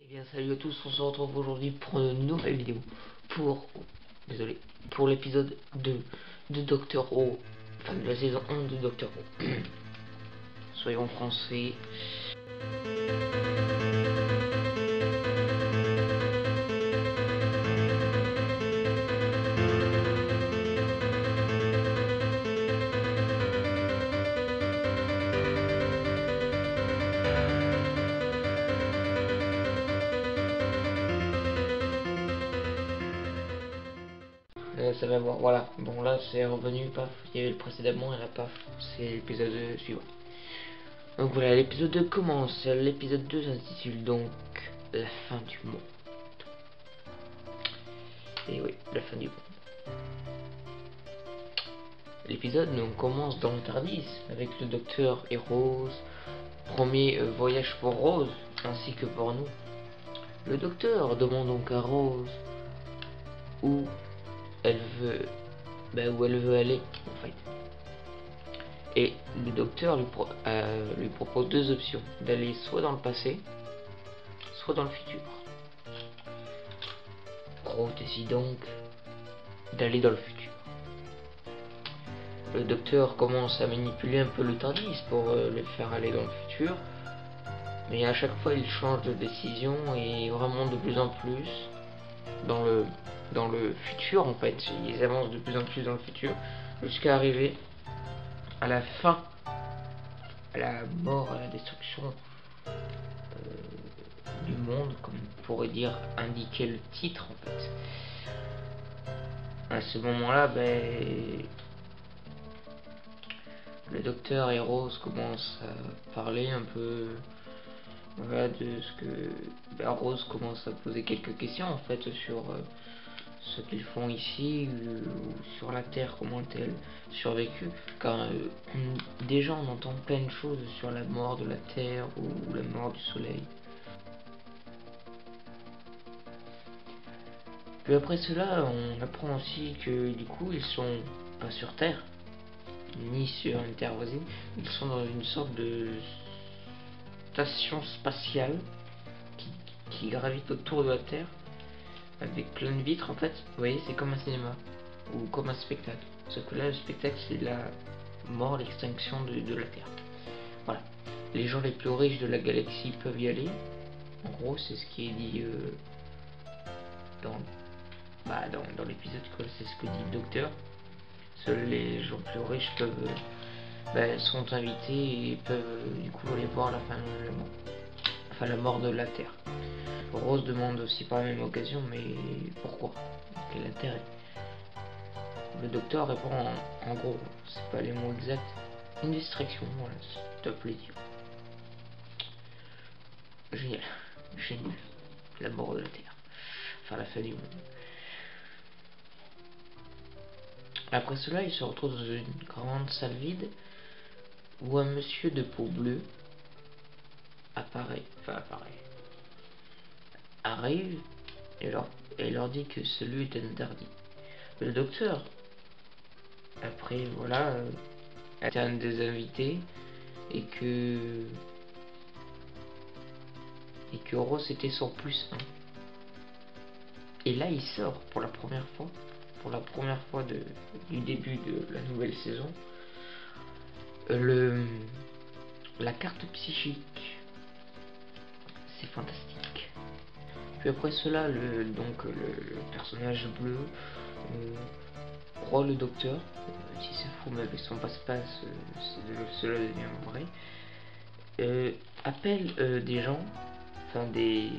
Eh bien salut à tous, on se retrouve aujourd'hui pour une nouvelle vidéo pour, désolé, pour l'épisode 2 de Doctor Who, enfin de la saison 1 de Doctor Who. Soyons français. Voilà. Bon là c'est revenu, paf. Il y avait le précédemment et là paf, c'est l'épisode suivant. Donc voilà, l'épisode 2 commence. L'épisode 2 s'intitule donc La fin du monde. Et oui, la fin du monde. L'épisode donc commence dans le Tardis avec le docteur et Rose. Premier euh, voyage pour Rose ainsi que pour nous. Le docteur demande donc à Rose où elle veut ben, où elle veut aller en fait. Et le docteur euh, lui propose deux options, d'aller soit dans le passé, soit dans le futur. Rose décide donc d'aller dans le futur. Le docteur commence à manipuler un peu le Tardis pour euh, le faire aller dans le futur. Mais à chaque fois il change de décision et vraiment de plus en plus dans le dans le futur en fait. Ils avancent de plus en plus dans le futur jusqu'à arriver à la fin, à la mort, à la destruction euh, du monde, comme pourrait dire indiquer le titre en fait. À ce moment-là, ben, le docteur et Rose commencent à parler un peu de ce que ben, Rose commence à poser quelques questions en fait sur euh, ce qu'ils font ici euh, sur la Terre, comment ont-elles survécu Car déjà on entend plein de choses sur la mort de la Terre ou la mort du Soleil. Puis après cela, on apprend aussi que du coup ils sont pas sur Terre, ni sur une Terre voisine, ils sont dans une sorte de station spatiale qui, gravite autour de la Terre avec plein de vitres en fait. Vous voyez, c'est comme un cinéma ou comme un spectacle. Sauf que là, le spectacle, c'est la mort, l'extinction de, la Terre. Voilà. Les gens les plus riches de la galaxie peuvent y aller. En gros, c'est ce qui est dit euh, dans, bah, dans, dans l'épisode. C'est ce que dit le docteur. Seuls les gens plus riches peuvent, euh, bah, sont invités et peuvent euh, du coup aller voir la fin de. Enfin, la mort de la Terre. Rose demande aussi par la même occasion, mais pourquoi? Quel intérêt? Le docteur répond en, en gros, c'est pas les mots exacts, une distraction, voilà, c'est un plaisir. Génial, génial. La mort de la Terre. Enfin, la fin du monde. Après cela, il se retrouve dans une grande salle vide où un monsieur de peau bleue apparaît, enfin apparaît, arrive et leur, dit que celui est interdit. Le docteur, après, voilà, euh, était un des invités et que. et que Ross était son plus 1. Et là, il sort pour la première fois, pour la première fois du début de la nouvelle saison, le, la carte psychique. C'est fantastique. Puis après cela, le, donc le, personnage bleu croit le docteur, euh, si c'est fou, mais avec son passe-passe, euh, cela devient vrai, euh, appelle des gens, enfin des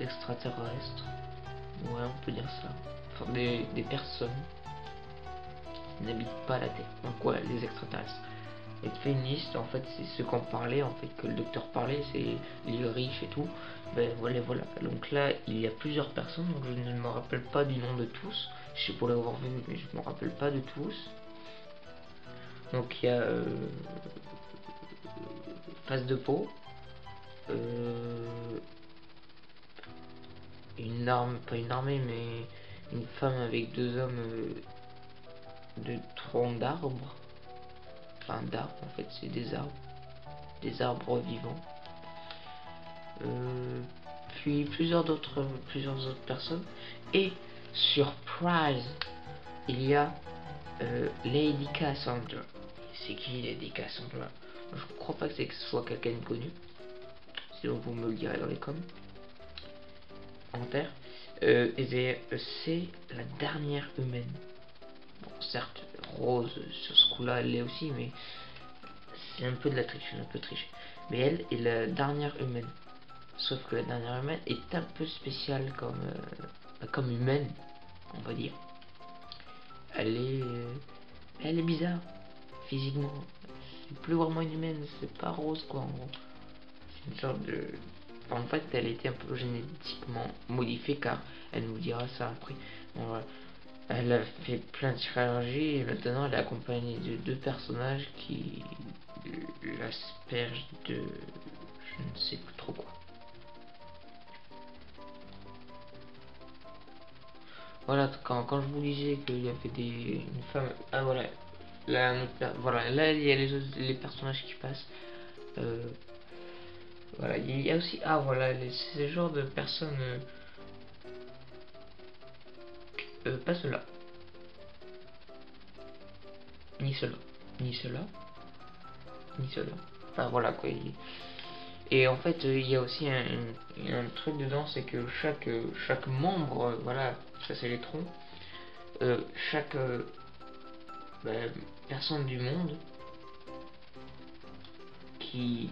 extraterrestres, ouais, on peut dire ça, enfin des, des personnes n'habitent pas la Terre, donc ouais, les extraterrestres. Et féministe, en fait, c'est ce qu'on parlait, en fait, que le docteur parlait, c'est les riches et tout. Ben voilà, voilà. Donc là, il y a plusieurs personnes, donc je ne me rappelle pas du nom de tous. Je sais pour l'avoir vu, mais je ne me rappelle pas de tous. Donc il y a euh, face de peau, euh, une arme, pas une armée, mais une femme avec deux hommes euh, de troncs d'arbres. Enfin d'arbres, en fait, c'est des arbres. Des arbres vivants. Euh, puis plusieurs d'autres plusieurs autres personnes. Et surprise, il y a euh, Lady Cassandra. C'est qui Lady Cassandra? Je crois pas que, que ce soit quelqu'un de connu. Sinon vous me le direz dans les com commentaires. Euh, c'est la dernière humaine. Bon, certes, Rose, sur ce coup-là, elle l'est aussi, mais c'est un peu de la triche, un peu triche. Mais elle est la dernière humaine. Sauf que la dernière humaine est un peu spéciale comme, euh, comme humaine, on va dire. Elle est, euh, elle est bizarre, physiquement. C'est plus vraiment une humaine, c'est pas rose quoi en gros. C'est une sorte de... En fait, elle a été un peu génétiquement modifiée car elle nous dira ça après. Elle a fait plein de chirurgies et maintenant elle est accompagnée de deux personnages qui l'aspergent de je ne sais plus trop quoi. Voilà, quand, quand je vous disais qu'il y avait des une femme, ah voilà, là, voilà, là il y a les, les personnages qui passent. Euh, voilà, il y a aussi, ah voilà, c'est ce genre de personnes. Euh, euh, pas cela. Ni cela. Ni cela. Ni cela. Enfin voilà quoi. Et en fait, euh, il y a aussi un, truc dedans, c'est que chaque, chaque membre, euh, voilà, ça c'est les troncs, chaque bah, personne du monde qui,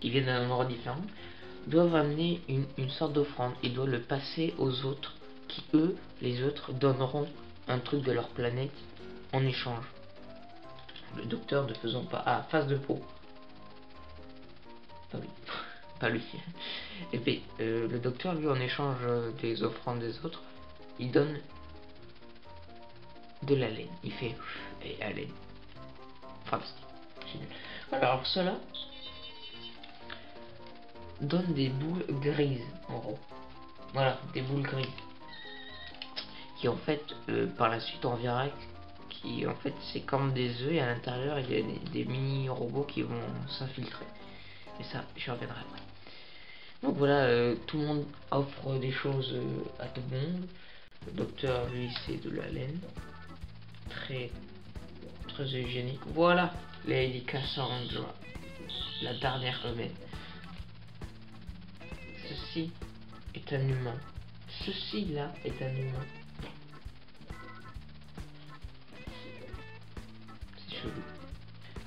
qui vient d'un endroit différent, doivent amener une, une sorte d'offrande. Ils doivent le passer aux autres, qui eux, les autres, donneront un truc de leur planète en échange. Le docteur ne faisant pas... Ah, face de peau. Pas lui. pas lui. Et puis, euh, le docteur, lui, en échange des offrandes des autres, il donne de la laine. Il fait... Et laine. Fantastique. Alors, cela, donne des boules grises en gros. Voilà, des boules grises. Qui en fait, euh, par la suite, on verra qui en fait c'est comme des œufs et à l'intérieur il y a des, mini robots qui vont s'infiltrer. Et ça, je reviendrai après. Donc voilà, euh, tout le monde offre des choses euh, à tout le monde. Le docteur, lui, c'est de la laine. Très, très hygiénique. Voilà, Lady Cassandra, la dernière humaine. Ceci est un humain. Ceci là est un humain. C'est chelou.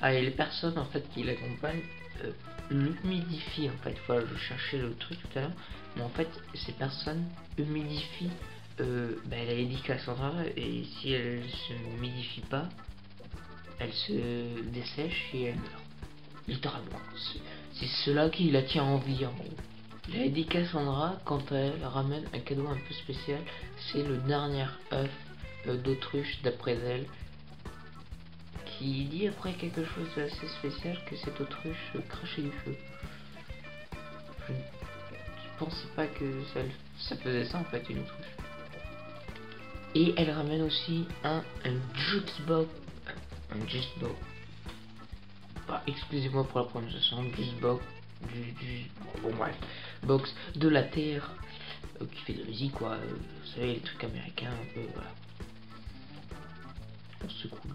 Ah, et les personnes en fait qui l'accompagnent euh, l'humidifient en fait. Voilà, je cherchais le truc tout à l'heure. Mais en fait, ces personnes humidifient euh, bah, elle a dit Cassandra et si elle se humidifie pas, elle se dessèche et elle meurt. Littéralement. C'est cela qui la tient en vie en gros. Lady Cassandra, quant à elle, ramène un cadeau un peu spécial. C'est le dernier œuf euh, d'autruche d'après elle. Qui dit après quelque chose d'assez spécial que cette autruche crachait du feu. Je ne pensais pas que ça, faisait ça en fait une autruche. Et elle ramène aussi un, un jukebox. Un jukebox. Bah, excusez-moi pour la prononciation, jukebox du, du bon bref box de la terre euh, qui fait de la musique quoi euh, vous savez les trucs américains un peu voilà. C'est cool.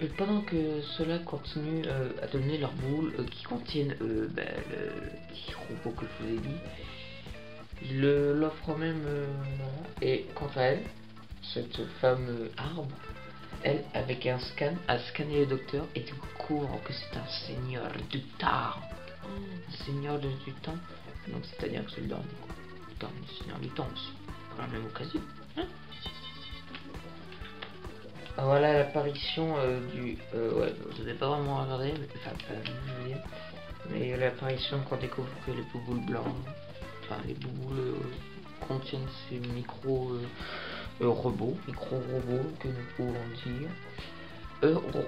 Et pendant que cela continue euh, à donner leurs boules qui contiennent ben, le petit robot que je vous ai dit l'offre même et quant à elle cette femme arbre elle, avec un scan, a scanné le docteur et découvre que c'est un seigneur du temps. Seigneur de, du temps. Donc c'est-à-dire que c'est le dernier. Dernier Seigneur du temps aussi. Pour la même occasion. Hein ah, voilà l'apparition euh, du... Euh, ouais, vous n'avez pas vraiment regardé, mais, enfin, dire. Mais l'apparition qu'on découvre que les bouboules blancs, enfin les bouboules euh, contiennent ces micro robots, micro robots que nous pouvons dire.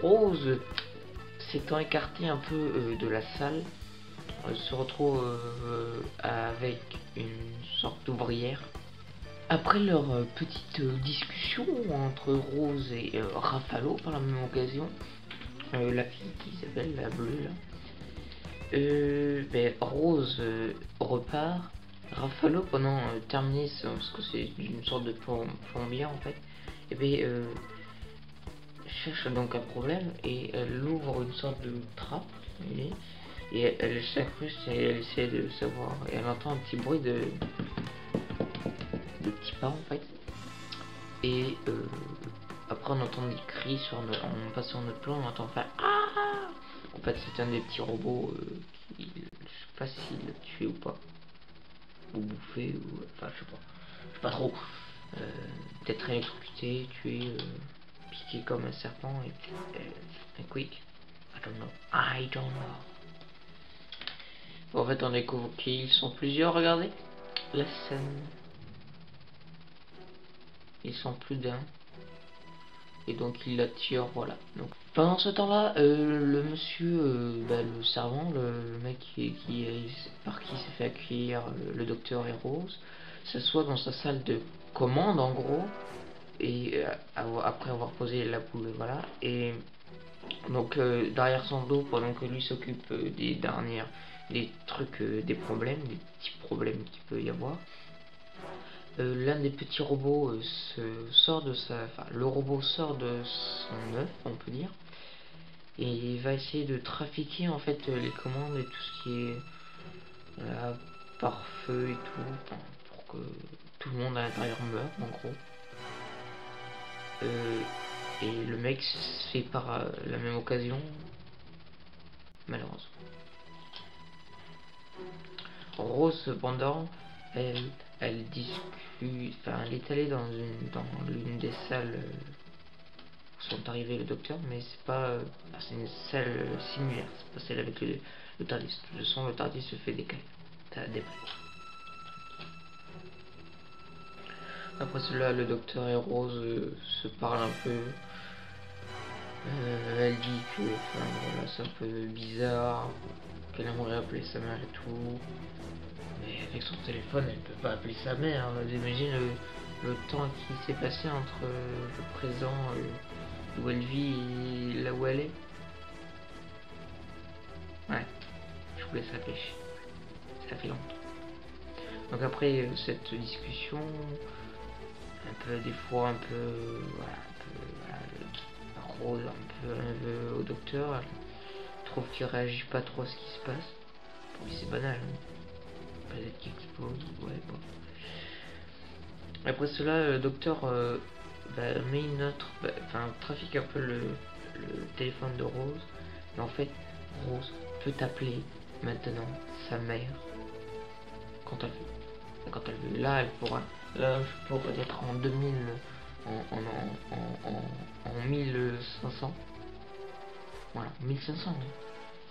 Rose s'étant écarté un peu de la salle, se retrouve euh, avec une sorte d'ouvrière. Après leur euh, petite euh, discussion entre Rose et Rafalo par la même occasion, la fille qui s'appelle la bleue là, euh, ben, Rose euh, repart. Rafalo, pendant euh, terminer, parce que c'est une sorte de plombier en fait, et bien cherche donc un problème et elle ouvre une sorte de trappe et elle s'incruste et elle essaie de savoir et elle entend un petit bruit de de petits pas en fait et après on entend des cris sur en passant notre plan on entend faire ah en fait c'est un des petits robots qui je ou pas ou bouffer, ou enfin je sais pas, je sais pas trop. Euh, Peut-être électrocuté, tué, euh, piqué comme un serpent et, un quick. I don't know. I don't know. En fait, on découvre qu'ils sont plusieurs, regardez la scène. Ils sont plus d'un et donc il la voilà. Donc pendant ce temps-là, euh, le monsieur, euh, bah, le servant, le, mec qui, qui, par qui s'est fait accueillir le, docteur et Rose, s'assoit dans sa salle de commande en gros, et euh, après avoir posé la boule, voilà, et donc derrière son dos, pendant que lui s'occupe des dernières, des trucs, des problèmes, des petits problèmes qu'il peut y avoir, euh, l'un des petits robots euh, se sort de sa, enfin, le robot sort de son œuf, on peut dire, et il va essayer de trafiquer en fait euh, les commandes et tout ce qui est par feu et tout, pour que tout le monde à l'intérieur meure, en gros. et le mec se fait par la même occasion, malheureusement. Rose cependant, elle elle discute, enfin elle est allée dans une dans l'une des salles où sont arrivés le docteur, mais c'est pas, euh, c'est une salle similaire, c'est pas celle avec le, le TARDIS. Le son le TARDIS se fait décaler, des Après cela, le docteur et Rose euh, se parlent un peu. Euh, elle dit que voilà, c'est un peu bizarre, qu'elle aimerait appeler sa mère et tout. Mais avec son téléphone, elle peut pas appeler sa mère. Imagine le, temps qui s'est passé entre euh, le présent, euh, où elle vit et là où elle est. Ouais, je vous laisse réfléchir. Ça fait longtemps. Donc après cette discussion, un peu des fois un peu, rose, un peu, au docteur, elle trouve qu'il réagit pas trop à ce qui se passe. C'est banal. Hein. Après cela, le docteur euh, bah, met une autre, bah, enfin trafique un peu le, téléphone de Rose. Mais en fait, Rose peut appeler maintenant sa mère quand elle veut. Quand elle veut. Là, elle pourra. Être en 2000, en, en, en, en 1500. Voilà, 1500.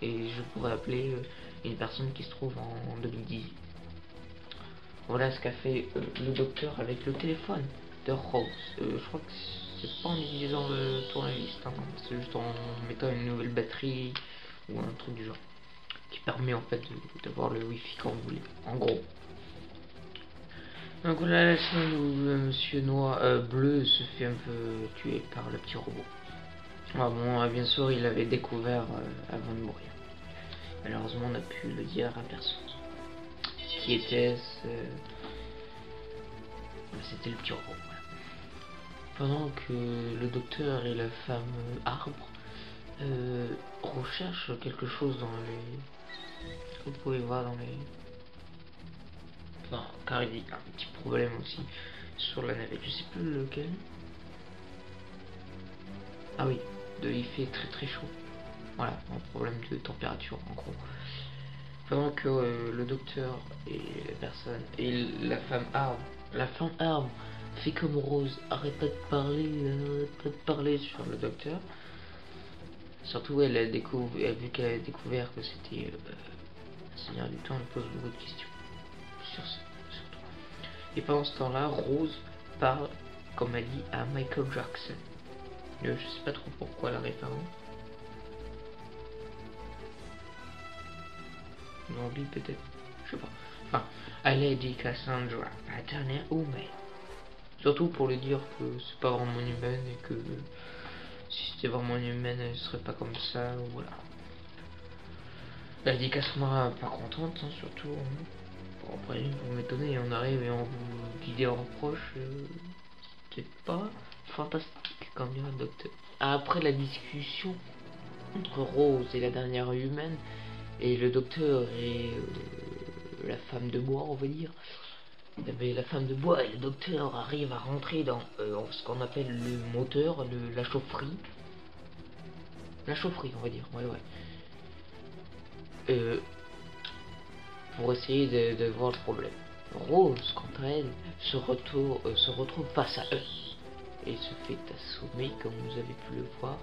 Et je pourrais appeler euh, une personne qui se trouve en 2018. Voilà ce qu'a fait euh, le docteur avec le téléphone de Rose. Euh, je crois que c'est pas en utilisant le tournevis, hein, c'est juste en mettant une nouvelle batterie ou un truc du genre qui permet en fait d'avoir le wifi quand vous voulez. En gros. Donc voilà la scène où le monsieur noir euh, bleu se fait un peu tuer par le petit robot. Ah bon, bien sûr, il avait découvert avant de mourir. Malheureusement, on n'a pu le dire à personne. Qui était-ce euh, C'était le petit robot. Pendant que le docteur et la femme arbre euh, recherchent quelque chose dans les... Vous pouvez voir dans les... Car il y a un petit problème aussi sur la navette. Je sais plus lequel. Ah oui, de, il fait très très chaud. Voilà, un problème de température en gros. Pendant que euh, le docteur et la personne et la femme arbre, la femme arbre fait comme Rose, arrête pas de parler, arrête pas de parler sur le docteur. Surtout elle a découvert, vu qu'elle a découvert que c'était euh, seigneur du temps, elle pose beaucoup de questions sur surtout. Et pendant ce temps-là, Rose parle, comme elle dit, à Michael Jackson. Euh, je sais pas trop pourquoi la référence. Norby peut-être. Je sais pas. Enfin, à Lady Cassandra Turner ou mais. Surtout pour lui dire que c'est pas vraiment humaine et que si c'était vraiment humaine, elle serait pas comme ça, voilà. La Cassandra pas contente, hein, surtout. Hein. Après, vous m'étonnez, on arrive et on vous dit des reproches. Euh, c'est pas fantastique, dirait le docteur. Après la discussion entre Rose et la dernière humaine, et le docteur et euh, la femme de bois, on va dire, la femme de bois et le docteur arrivent à rentrer dans euh, ce qu'on appelle le moteur, la chaufferie. La chaufferie, on va dire, ouais, ouais. Euh, essayer de, voir le problème. Rose, quant à elle, se, retourne, euh, se retrouve face à eux et se fait assommer, comme vous avez pu le voir.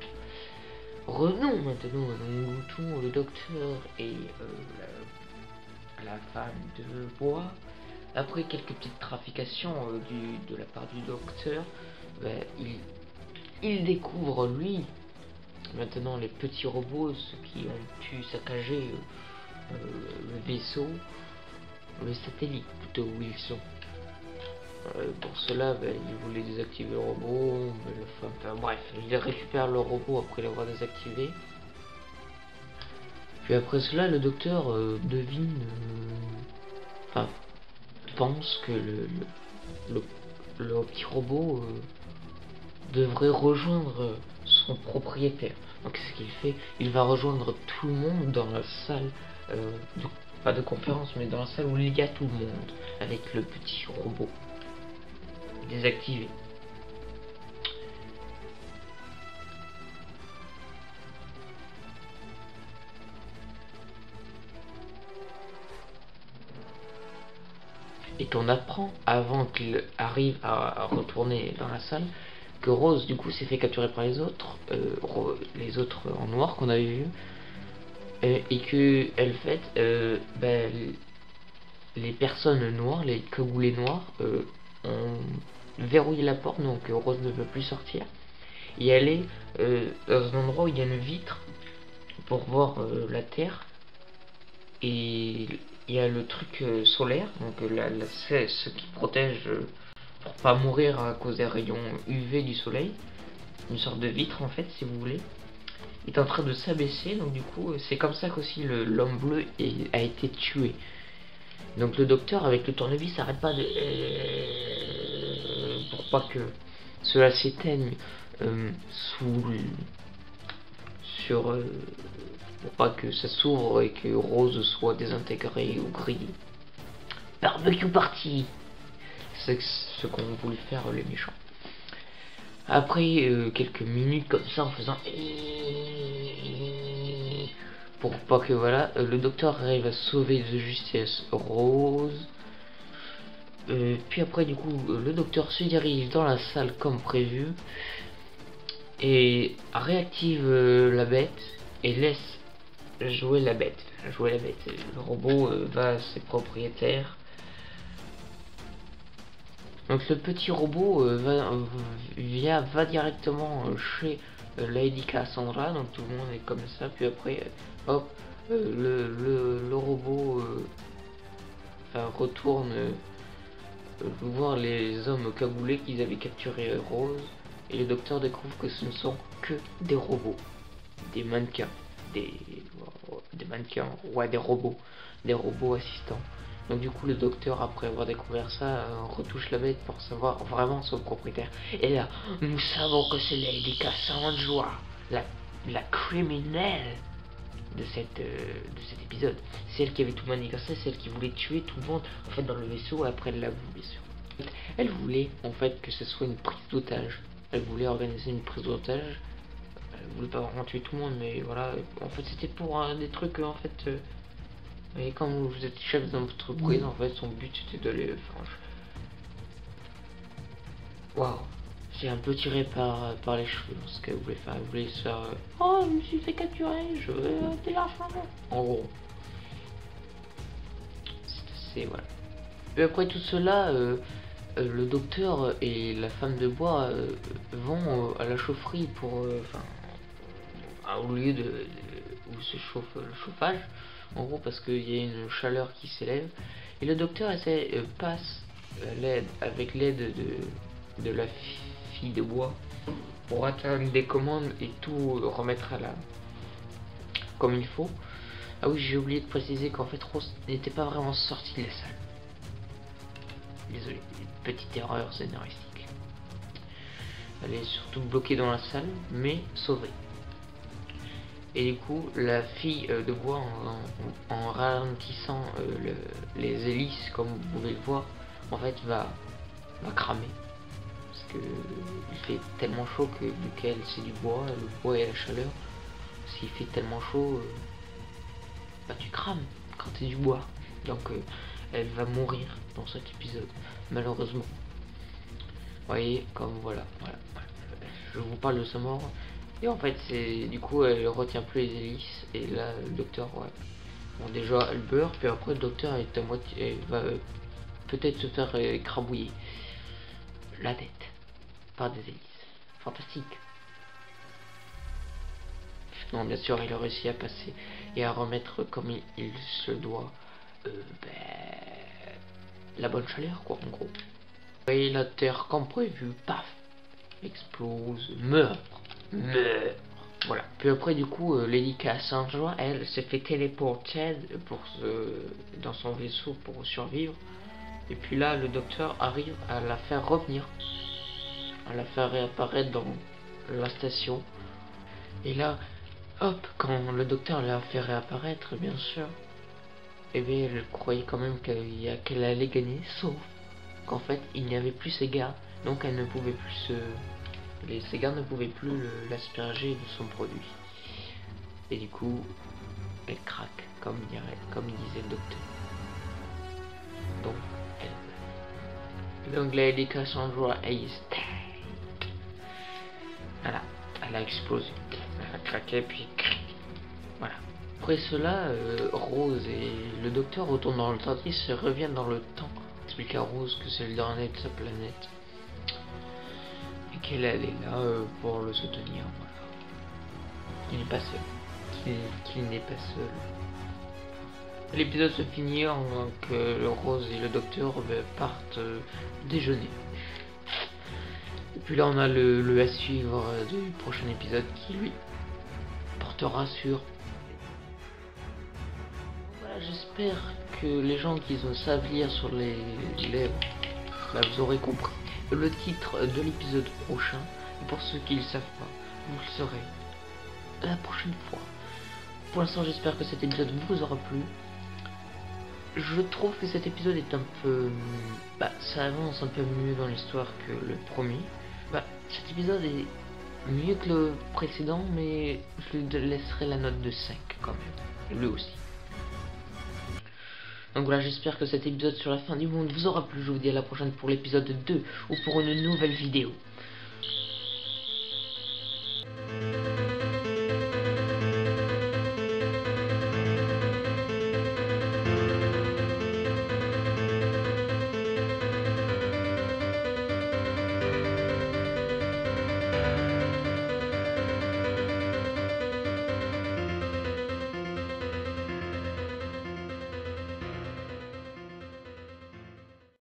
Revenons maintenant à moutons, le docteur et la femme de bois après quelques petites trafications euh, de la part du docteur, ben, il, il, découvre lui maintenant les petits robots, ceux qui ont pu saccager euh, euh, le vaisseau, le satellite plutôt où ils sont. pour cela, ben, il voulait désactiver le robot, enfin, bref, il récupère le robot après l'avoir désactivé. Puis après cela, le docteur devine, enfin, pense que le, le, petit robot euh, devrait rejoindre son propriétaire. Donc ce qu'il fait, il va rejoindre tout le monde dans la salle, euh, pas de conférence, mais dans la salle où il y a tout le monde, avec le petit robot désactivé. et qu'on apprend avant qu'il arrive à, retourner dans la salle que Rose du coup s'est fait capturer par les autres, euh, les autres en noir qu'on avait vu, euh, et que elle fait euh, ben, les personnes noires, les cagoulés noirs, ont verrouillé la porte donc Rose ne peut plus sortir. Et elle est dans un endroit où il y a une vitre pour voir la terre et il y a le truc euh, solaire, donc euh, la, c'est ce qui protège euh, pour pas mourir à cause des rayons UV du soleil. Une sorte de vitre en fait, si vous voulez. Est en train de s'abaisser, donc du coup, c'est comme ça qu'aussi l'homme bleu a été tué. Donc le docteur avec le tournevis s'arrête pas de... pour pas que cela s'éteigne sous sur pour pas que ça s'ouvre et que Rose soit désintégrée ou grillée. Barbecue party C'est ce qu'ont voulu faire les méchants. Après euh, quelques minutes comme ça en faisant pour pas que voilà euh, le docteur arrive à sauver de justesse Rose euh, puis après du coup le docteur se dirige dans la salle comme prévu et réactive la bête et laisse jouer la bête. Jouer la bête. Le robot va à ses propriétaires. Donc le petit robot euh, va, via, va directement euh, chez Lady Cassandra. Donc tout le monde est comme ça. Puis après, hop, le, le, robot retourne voir les hommes cagoulés qu'ils avaient capturé Rose. Et le docteur découvre que ce ne sont que des robots, des mannequins des, des mannequins, ouais, des robots, des robots assistants. Donc du coup le docteur après avoir découvert ça euh, retouche la bête pour savoir vraiment son propriétaire. Et là, nous savons que c'est Lady Cassandra, la, la criminelle de, cette, euh, de cet épisode. C'est elle qui avait tout manigancé, c'est elle qui voulait tuer tout le monde en fait dans le vaisseau après elle l'avoue bien sûr. Elle voulait en fait que ce soit une prise d'otage. Elle voulait organiser une prise d'otage je voulais pas vraiment tuer tout le monde, mais voilà. En fait, c'était pour des trucs, en fait. Euh, et quand vous êtes chef dans votre entreprise, en fait, son but c'était d'aller. Enfin, Waouh! J'ai un peu tiré par, par les cheveux ce qu'elle voulait faire. Elle voulait se faire. Euh, oh, je me suis fait capturer, je veux de l'argent. En gros. C'est assez. Voilà. Et après tout cela. Euh, le docteur et la femme de bois vont à la chaufferie pour, au lieu de, où se chauffe le chauffage, en gros parce qu'il y a une chaleur qui s'élève. Et le docteur essaie, euh, passe euh, l'aide avec l'aide de, de la fille de bois pour atteindre des commandes et tout remettre à la comme il faut. Ah oui, j'ai oublié de préciser qu'en fait Rose n'était pas vraiment sortie de la salle. Désolé, petite erreur scénaristique. Elle est surtout bloquée dans la salle, mais sauvée. Et du coup, la fille euh, de bois, en, ralentissant euh, les hélices, comme vous pouvez le voir, en fait, va, va cramer. Parce que il fait tellement chaud que vu qu'elle c'est du bois, le bois et la chaleur, s'il fait tellement chaud, euh, bah tu crames quand c'est du bois. Donc elle va mourir dans cet épisode, malheureusement. Vous voyez, comme voilà, voilà, Je vous parle de sa mort. Et en fait, c'est du coup, elle retient plus les hélices. Et là, le docteur, ouais. Bon, déjà, elle beurre, puis après, le docteur est à moitié, va peut-être se faire écrabouiller la tête par des hélices. Fantastique. Non, bien sûr, il a réussi à passer et à remettre comme il, se doit euh, ben, la bonne chaleur, quoi, en gros. Et la Terre, comme prévu, paf, explose, meurt. Voilà. Puis après, du coup, euh, Lelika Saint-Jean, elle, s'est fait téléporter dans son vaisseau pour survivre. Et puis là, le docteur arrive à la faire revenir. À la faire réapparaître dans la station. Et là, hop, quand le docteur l'a fait réapparaître, bien sûr, eh bien, elle croyait quand même qu'elle allait gagner, sauf qu'en fait, il n'y avait plus ses gars. Donc elle ne pouvait plus se les Sega ne pouvaient plus l'asperger de son produit. Et du coup, elle craque, comme, disait le docteur. Donc, elle Donc la Elika joie Voilà, elle a explosé. Elle a craqué, puis voilà. Après cela, euh, Rose et le docteur retournent dans le temps et se reviennent dans le temps. Explique à Rose que c'est le dernier de sa planète qu'elle est là euh, pour le soutenir. Il n'est pas seul. Qu'il n'est pas seul. L'épisode se finit en que Rose et le docteur ben, partent euh, déjeuner. Et puis là on a le, le à suivre du prochain épisode qui lui portera sur... J'espère que les gens qui savent lire sur les lèvres, vous aurez compris le titre de l'épisode prochain. Pour ceux qui ne le savent pas, vous le saurez la prochaine fois. Pour l'instant, j'espère que cet épisode vous aura plu. Je trouve que cet épisode est un peu... Bah, ça avance un peu mieux dans l'histoire que le premier. Bah, cet épisode est mieux que le précédent, mais je lui laisserai la note de 5 quand même. Lui aussi. Donc voilà, j'espère que cet épisode sur la fin du monde vous aura plu. Je vous dis à la prochaine pour l'épisode 2 ou pour une nouvelle vidéo.